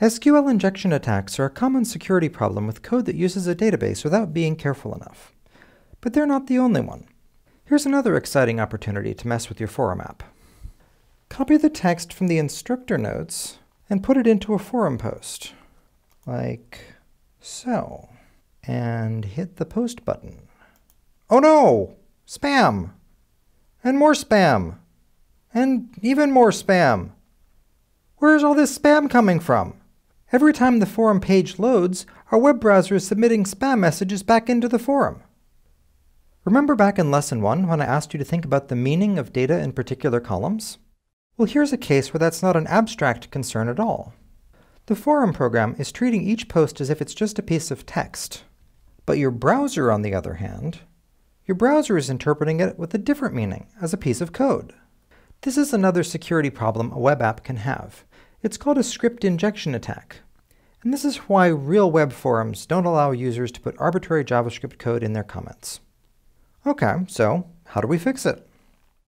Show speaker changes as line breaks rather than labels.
SQL injection attacks are a common security problem with code that uses a database without being careful enough. But they're not the only one. Here's another exciting opportunity to mess with your forum app. Copy the text from the instructor notes and put it into a forum post, like so, and hit the post button. Oh no! Spam! And more spam! And even more spam! Where is all this spam coming from? Every time the forum page loads, our web browser is submitting spam messages back into the forum. Remember back in Lesson 1 when I asked you to think about the meaning of data in particular columns? Well, here's a case where that's not an abstract concern at all. The forum program is treating each post as if it's just a piece of text. But your browser, on the other hand, your browser is interpreting it with a different meaning, as a piece of code. This is another security problem a web app can have. It's called a script injection attack. And this is why real web forums don't allow users to put arbitrary JavaScript code in their comments. Okay, so how do we fix it?